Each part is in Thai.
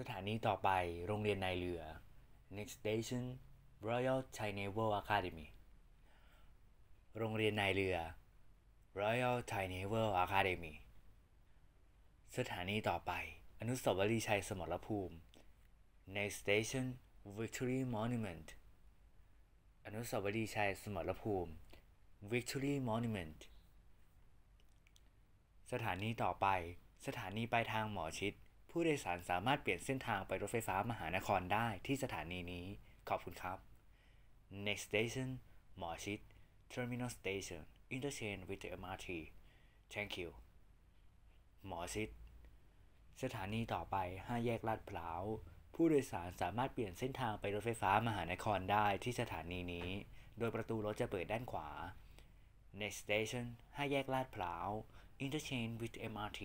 สถานีต่อไปโรงเรียนนายเรือ next station Royal Thai Naval Academy โรงเรียนนายเรือ Royal Thai Naval Academy สถานีต่อไป อนุสาวรีย์ชัยสมรภูมิ next station Victory Monument อนุสาวรีย์ชัยสมรภูมิ Victory Monument สถานีต่อไป สถานีปลายทางหมอชิด ผู้โดยสารสามารถเปลี่ยนเส้นทางไปรถไฟฟ้ามหานครได้ที่สถานีนี้ ขอบคุณครับ Next station หมอชิด Terminal Station Interchange with the MRT Thank you หมอชิด สถานีต่อไป 5 แยกลาดพร้าว ผู้โดยสารสามารถเปลี่ยนเส้นทางไปรถไฟฟ้ามหานครได้ที่สถานีนี้ โดยประตูรถจะเปิดด้านขวา Next station 5แยกลาดพร้าว Interchange with MRT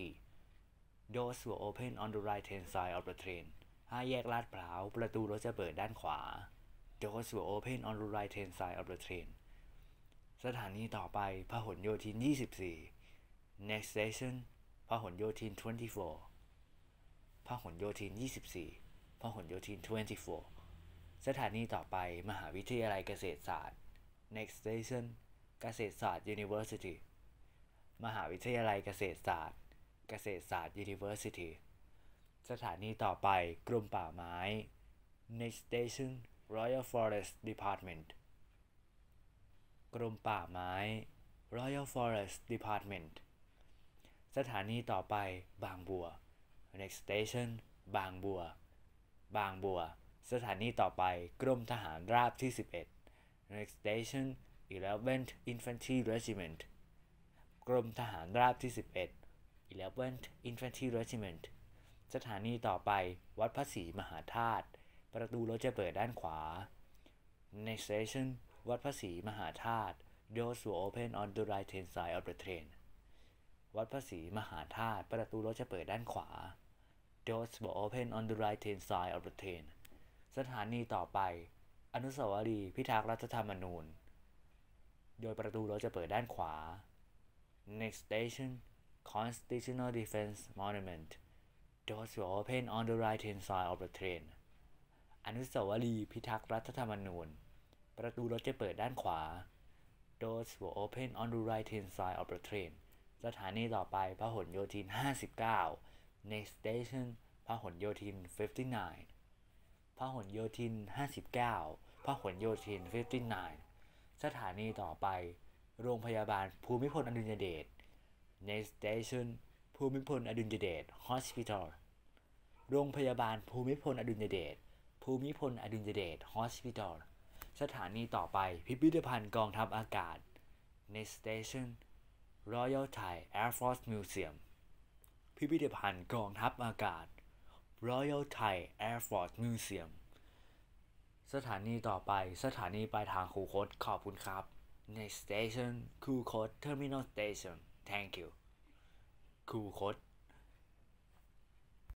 Doors will open on the right hand side of the train 5แยกลาดพร้าว ประตูรถจะเปิดด้านขวา Doors will open on the right hand side of the train สถานีต่อไปพหลโยธิน 24 Next station พหลโยธิน 24พหลโยธิน 24พหลโยธิน 24 สถานีต่อไปมหาวิทยาลัยเกษตรศาสตร์ Next station เกษตรศาสตร์ University มหาวิทยาลัยเกษตรศาสตร์ เกษตรศาสตร์ University สถานีต่อไปกรมป่าไม้ Next station Royal Forest Department กรมป่าไม้ Royal Forest Department สถานีต่อไปบางบัว Next station บางบัว บางบัว สถานีต่อไปกรมทหารราบที่ 11 Next station 11th Infantry Regiment กรมทหารราบที่ 11 11th Infantry Regiment สถานีต่อไปวัดพระศรีมหาธาตุ ประตูรถจะเปิดด้านขวา Next station วัดพระศรีมหาธาตุ Doors will open on the right hand side of the train วัดพระศรีมหาธาตุ ประตูรถจะเปิดด้านขวา Doors will open on the right hand side of the train สถานีต่อไป อนุสาวรีย์พิทักษ์รัฐธรรมนูญ โดยประตูรถจะเปิดด้านขวา Next station Constitutional Defense Monument Doors will open on the right hand side of the train อนุสาวรีย์พิทักษ์รัฐธรรมนูญ ประตูรถจะเปิดด้านขวา Doors will open on the right hand side of the train สถานีต่อไปพหลโยธิน 59 Next station พหลโยธิน 59 พหลโยธิน 59 พหลโยธิน 59 สถานีต่อไป โรงพยาบาลภูมิพลอดุลยเดช Next station ภูมิพลอดุลยเดช Hospital โรงพยาบาลภูมิพลอดุลยเดช ภูมิพลอดุลยเดช Hospital สถานีต่อไปพิพิธภัณฑ์กองทัพอากาศ Next station Royal Thai Air Force Museum พิพิธภัณฑ์กองทัพอากาศ Royal Thai Air Force Museum สถานีต่อไปสถานีปลายทางคูคตขอบคุณครับ Next station คูคต Terminal Station Thank you คูคด